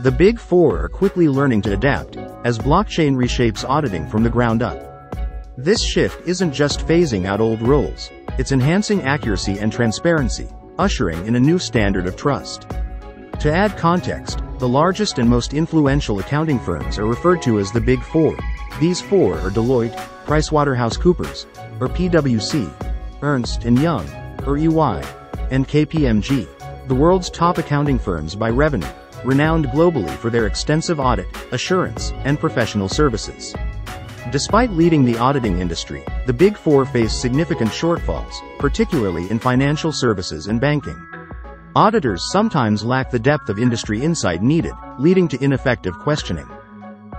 The Big Four are quickly learning to adapt, as blockchain reshapes auditing from the ground up. This shift isn't just phasing out old roles, it's enhancing accuracy and transparency, ushering in a new standard of trust. To add context, the largest and most influential accounting firms are referred to as the Big Four. These four are Deloitte, PricewaterhouseCoopers, or PwC, Ernst & Young, or EY, and KPMG, the world's top accounting firms by revenue, renowned globally for their extensive audit, assurance, and professional services. Despite leading the auditing industry, the Big Four face significant shortfalls, particularly in financial services and banking. Auditors sometimes lack the depth of industry insight needed, leading to ineffective questioning.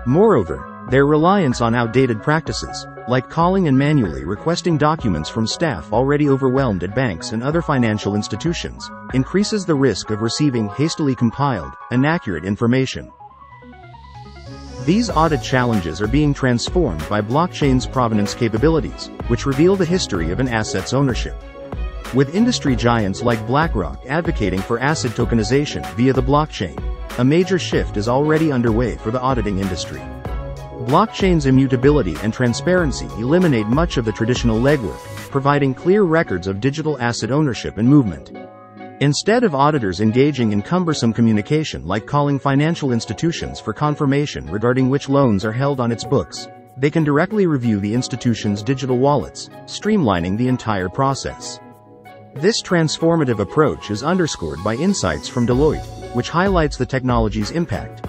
Moreover, their reliance on outdated practices, like calling and manually requesting documents from staff already overwhelmed at banks and other financial institutions, increases the risk of receiving hastily compiled, inaccurate information. These audit challenges are being transformed by blockchain's provenance capabilities, which reveal the history of an asset's ownership. With industry giants like BlackRock advocating for asset tokenization via the blockchain, a major shift is already underway for the auditing industry. Blockchain's immutability and transparency eliminate much of the traditional legwork, providing clear records of digital asset ownership and movement. Instead of auditors engaging in cumbersome communication like calling financial institutions for confirmation regarding which loans are held on its books, they can directly review the institution's digital wallets, streamlining the entire process. This transformative approach is underscored by insights from Deloitte, which highlights the technology's impact.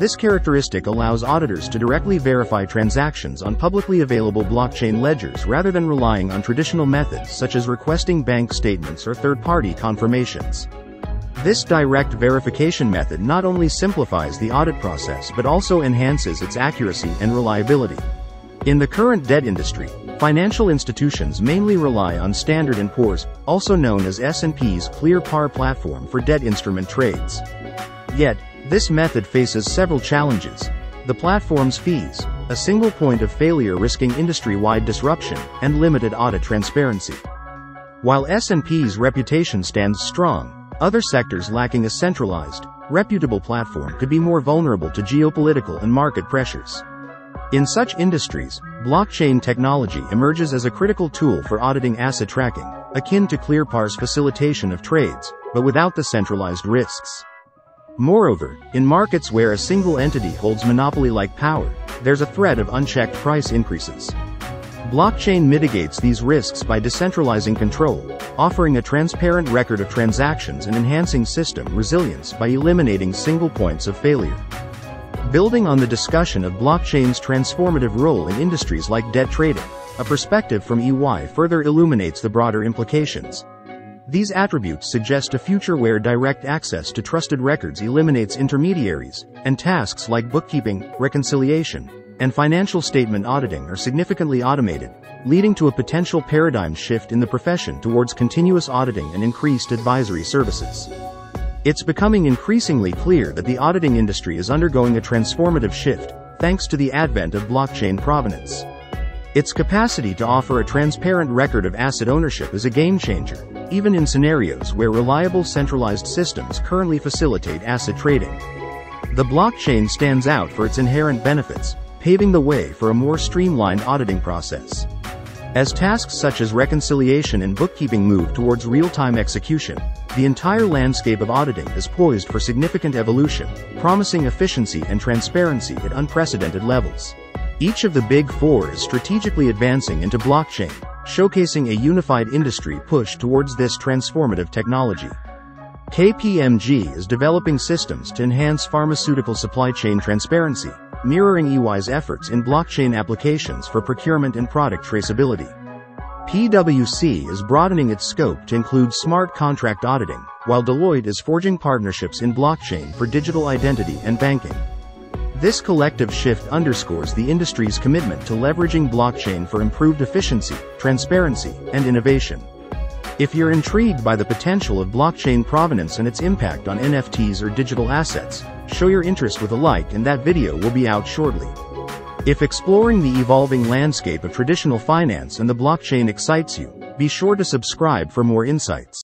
This characteristic allows auditors to directly verify transactions on publicly available blockchain ledgers rather than relying on traditional methods such as requesting bank statements or third-party confirmations. This direct verification method not only simplifies the audit process but also enhances its accuracy and reliability. In the current debt industry, Financial institutions mainly rely on Standard & Poor's, also known as S&P's ClearPar platform for debt instrument trades. Yet, this method faces several challenges. The platform's fees, a single point of failure risking industry-wide disruption, and limited audit transparency. While S&P's reputation stands strong, other sectors lacking a centralized, reputable platform could be more vulnerable to geopolitical and market pressures. In such industries, blockchain technology emerges as a critical tool for auditing asset tracking, akin to ClearPar's facilitation of trades, but without the centralized risks. Moreover, in markets where a single entity holds monopoly-like power, there's a threat of unchecked price increases. Blockchain mitigates these risks by decentralizing control, offering a transparent record of transactions and enhancing system resilience by eliminating single points of failure. Building on the discussion of blockchain's transformative role in industries like debt trading, a perspective from EY further illuminates the broader implications. These attributes suggest a future where direct access to trusted records eliminates intermediaries, and tasks like bookkeeping, reconciliation, and financial statement auditing are significantly automated, leading to a potential paradigm shift in the profession towards continuous auditing and increased advisory services. It's becoming increasingly clear that the auditing industry is undergoing a transformative shift, thanks to the advent of blockchain provenance. Its capacity to offer a transparent record of asset ownership is a game changer, even in scenarios where reliable centralized systems currently facilitate asset trading. The blockchain stands out for its inherent benefits, paving the way for a more streamlined auditing process. As tasks such as reconciliation and bookkeeping move towards real-time execution, the entire landscape of auditing is poised for significant evolution, promising efficiency and transparency at unprecedented levels. Each of the Big Four is strategically advancing into blockchain, showcasing a unified industry push towards this transformative technology. KPMG is developing systems to enhance pharmaceutical supply chain transparency, mirroring EY's efforts in blockchain applications for procurement and product traceability. PwC is broadening its scope to include smart contract auditing, while Deloitte is forging partnerships in blockchain for digital identity and banking. This collective shift underscores the industry's commitment to leveraging blockchain for improved efficiency, transparency, and innovation. If you're intrigued by the potential of blockchain provenance and its impact on NFTs or digital assets, show your interest with a like and that video will be out shortly. If exploring the evolving landscape of traditional finance and the blockchain excites you, be sure to subscribe for more insights.